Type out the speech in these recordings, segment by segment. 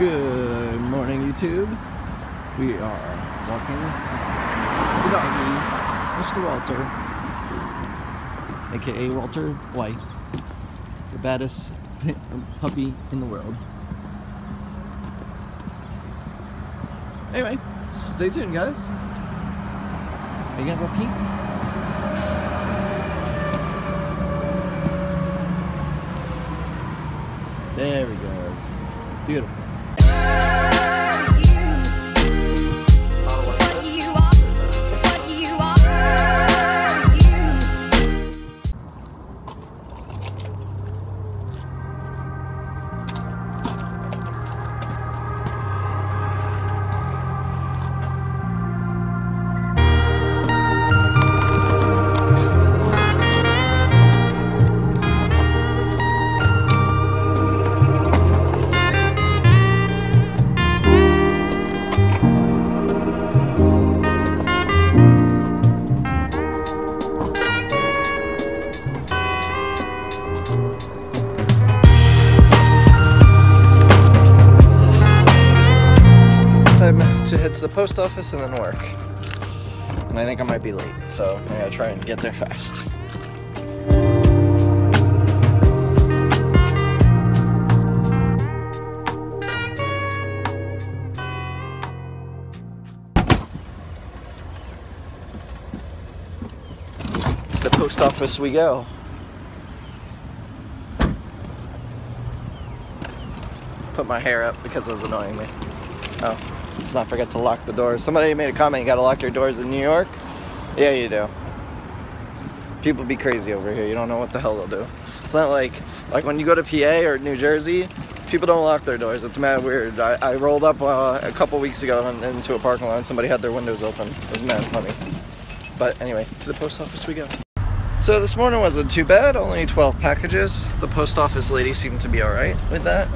Good morning, YouTube. We are walking the doggy, Mr. Walter, aka Walter White, the baddest puppy in the world. Anyway, stay tuned, guys. Are you gonna go pee? There we go. Beautiful. Post office and then work. And I think I might be late, so I gotta try and get there fast. The post office we go. Put my hair up because it was annoying me. Oh, let's not forget to lock the doors. Somebody made a comment, you gotta lock your doors in New York. Yeah, you do. People be crazy over here. You don't know what the hell they'll do. It's not like, like when you go to PA or New Jersey, people don't lock their doors. It's mad weird. I, I rolled up uh, a couple weeks ago in, into a parking lot and somebody had their windows open. It was mad funny. But anyway, to the post office we go. So this morning wasn't too bad, only 12 packages. The post office lady seemed to be alright with that.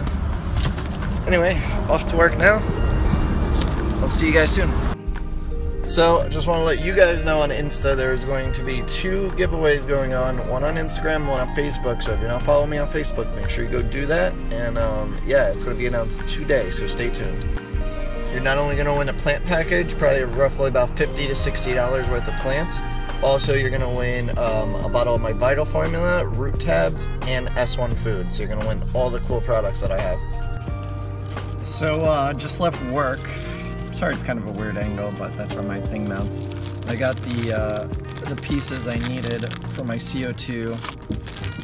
Anyway, off to work now. I'll see you guys soon. So, I just want to let you guys know on Insta there's going to be two giveaways going on one on Instagram, one on Facebook. So, if you're not following me on Facebook, make sure you go do that. And um, yeah, it's going to be announced today, so stay tuned. You're not only going to win a plant package, probably roughly about 50 to $60 worth of plants. Also, you're going to win um, a bottle of my Vital Formula, Root Tabs, and S1 Food. So, you're going to win all the cool products that I have. So, uh, just left work. Sorry, it's kind of a weird angle, but that's where my thing mounts. I got the uh, the pieces I needed for my CO2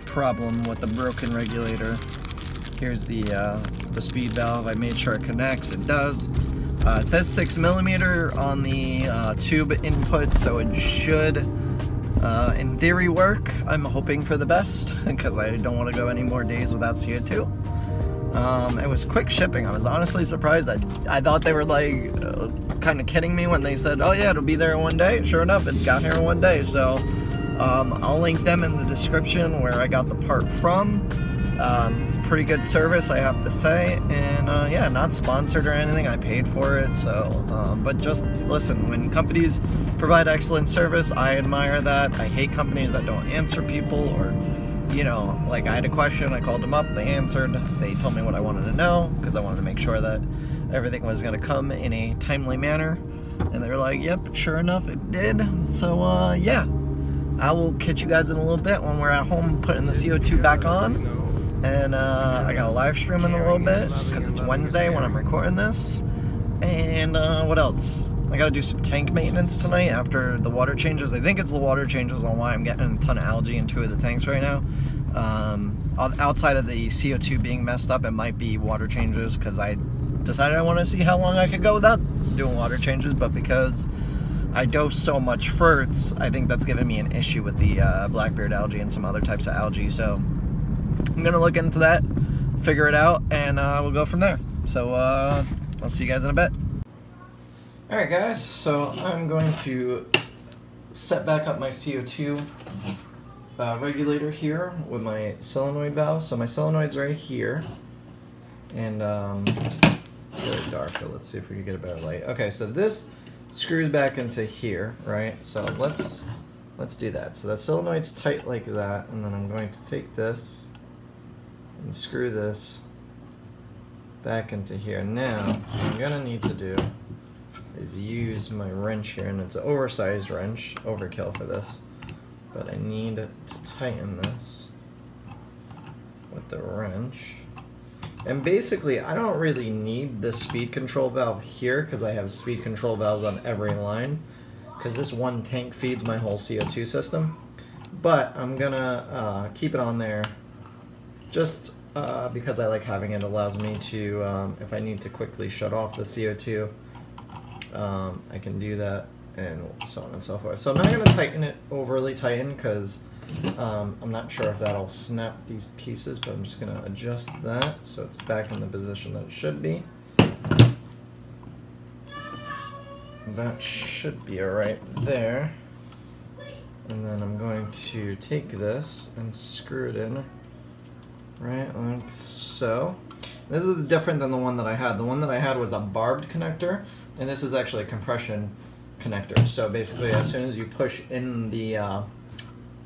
problem with the broken regulator. Here's the uh, the speed valve. I made sure it connects. It does. Uh, it says six millimeter on the uh, tube input, so it should, uh, in theory, work. I'm hoping for the best because I don't want to go any more days without CO2. Um, it was quick shipping. I was honestly surprised. I, I thought they were like uh, kind of kidding me when they said, oh yeah, it'll be there in one day. Sure enough, it got here in one day. So um, I'll link them in the description where I got the part from. Um, pretty good service, I have to say. And uh, yeah, not sponsored or anything. I paid for it. So, um, but just listen, when companies provide excellent service, I admire that. I hate companies that don't answer people or you know, like I had a question, I called them up, they answered, they told me what I wanted to know because I wanted to make sure that everything was going to come in a timely manner. And they were like, yep, sure enough, it did. So, uh, yeah, I will catch you guys in a little bit when we're at home putting the CO2 back on. And uh, I got a live stream in a little bit because it's Wednesday when I'm recording this. And uh, what else? I gotta do some tank maintenance tonight after the water changes. I think it's the water changes on why I'm getting a ton of algae in two of the tanks right now. Um, outside of the CO2 being messed up, it might be water changes because I decided I want to see how long I could go without doing water changes, but because I dose so much ferts, I think that's giving me an issue with the uh, blackbeard algae and some other types of algae. So I'm gonna look into that, figure it out, and uh, we'll go from there. So uh, I'll see you guys in a bit. Alright guys, so I'm going to set back up my CO2 uh, regulator here with my solenoid valve. So my solenoid's right here. And um, it's really dark, but let's see if we can get a better light. Okay, so this screws back into here, right? So let's let's do that. So that solenoid's tight like that, and then I'm going to take this and screw this back into here. Now, I'm gonna need to do is use my wrench here, and it's an oversized wrench, overkill for this. But I need to tighten this with the wrench. And basically, I don't really need the speed control valve here because I have speed control valves on every line because this one tank feeds my whole CO2 system. But I'm gonna uh, keep it on there just uh, because I like having it allows me to, um, if I need to quickly shut off the CO2, um, I can do that and so on and so forth. So I'm not going to tighten it overly tighten because um, I'm not sure if that'll snap these pieces, but I'm just going to adjust that so it's back in the position that it should be. That should be alright there. And then I'm going to take this and screw it in right like so. This is different than the one that I had. The one that I had was a barbed connector, and this is actually a compression connector. So basically, as soon as you push in the uh,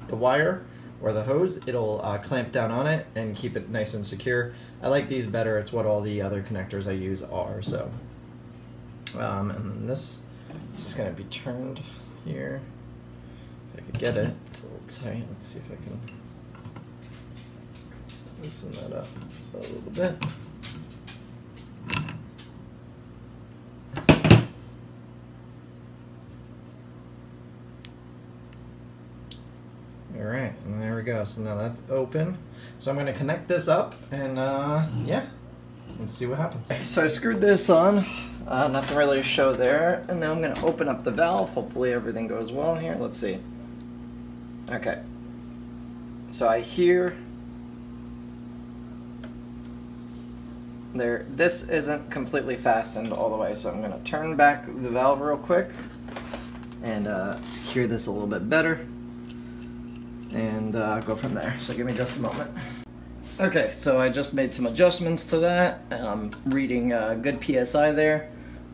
the wire or the hose, it'll uh, clamp down on it and keep it nice and secure. I like these better. It's what all the other connectors I use are. So, um, and then this is just gonna be turned here. If I could get it, it's a little tight. Let's see if I can loosen that up a little bit. All right, and there we go. So now that's open. So I'm gonna connect this up and uh, yeah, and see what happens. So I screwed this on, uh, nothing really to show there. And now I'm gonna open up the valve. Hopefully everything goes well here. Let's see. Okay. So I hear there, this isn't completely fastened all the way, so I'm gonna turn back the valve real quick and uh, secure this a little bit better and uh, go from there. So give me just a moment. Okay, so I just made some adjustments to that. I'm reading uh, good PSI there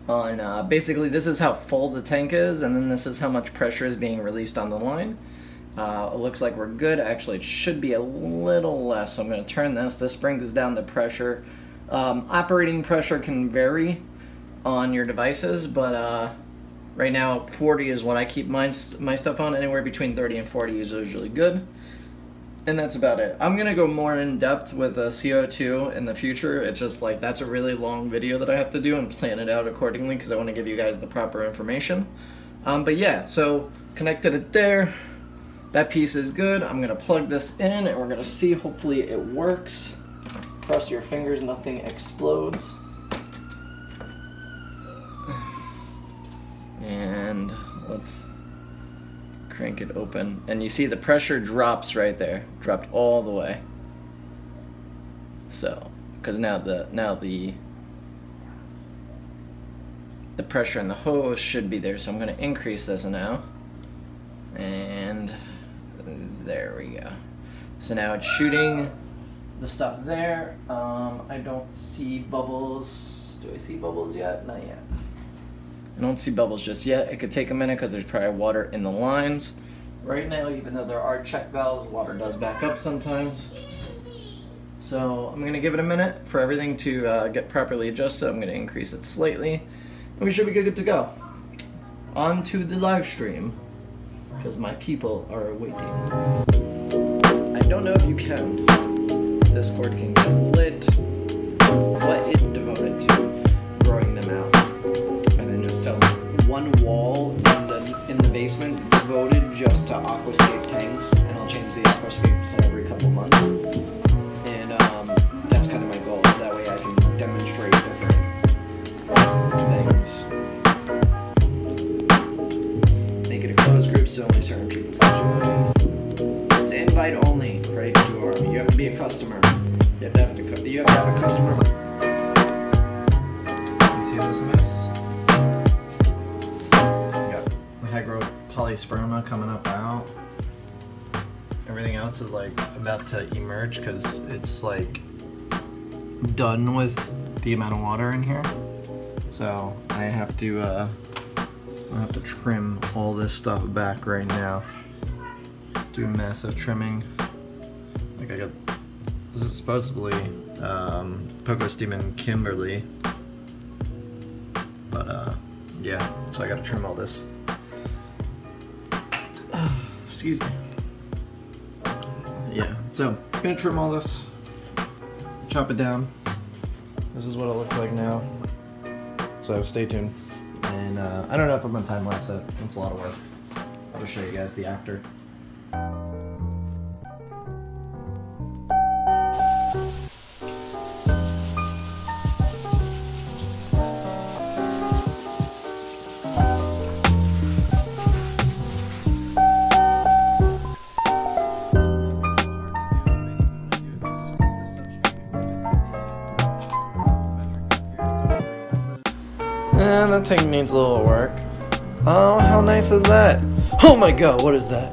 on uh, basically this is how full the tank is and then this is how much pressure is being released on the line. Uh, it looks like we're good. Actually, it should be a little less. So I'm going to turn this. This brings down the pressure. Um, operating pressure can vary on your devices, but uh, Right now, 40 is what I keep my, my stuff on. Anywhere between 30 and 40 is usually good. And that's about it. I'm gonna go more in depth with the CO2 in the future. It's just like that's a really long video that I have to do and plan it out accordingly because I want to give you guys the proper information. Um, but yeah, so connected it there. That piece is good. I'm gonna plug this in and we're gonna see. Hopefully it works. Cross your fingers, nothing explodes. and let's crank it open and you see the pressure drops right there dropped all the way. So because now the now the the pressure in the hose should be there so I'm going to increase this now and there we go. So now it's shooting the stuff there. Um, I don't see bubbles. Do I see bubbles yet? Not yet I don't see bubbles just yet. It could take a minute because there's probably water in the lines. Right now, even though there are check valves, water does back up sometimes. So I'm to give it a minute for everything to uh, get properly adjusted. I'm to increase it slightly. And we should be good to go. On to the live stream. Because my people are waiting. I don't know if you can. This Discord can get lit. Devoted just to aquascape tanks, and I'll change the aquascapes every couple months. And um, that's kind of my goal, so that way I can demonstrate different things. Make it a closed group so only certain people can join. It's invite only for H2R. You have to be a customer. You have to have, to, you have, to have a customer. You see this mess? Polysperma coming up out. Everything else is like about to emerge because it's like done with the amount of water in here. So I have to uh, I have to trim all this stuff back right now. Do massive trimming. Like I got this is supposedly um, Pogostemon Kimberly. But uh, yeah, so I gotta trim all this. Excuse me. Yeah, so I'm gonna trim all this, chop it down. This is what it looks like now. So stay tuned. And uh, I don't know if I'm gonna time lapse it. It's a lot of work. I'll just show you guys the after. That thing needs a little work. Oh, how nice is that? Oh my god, what is that?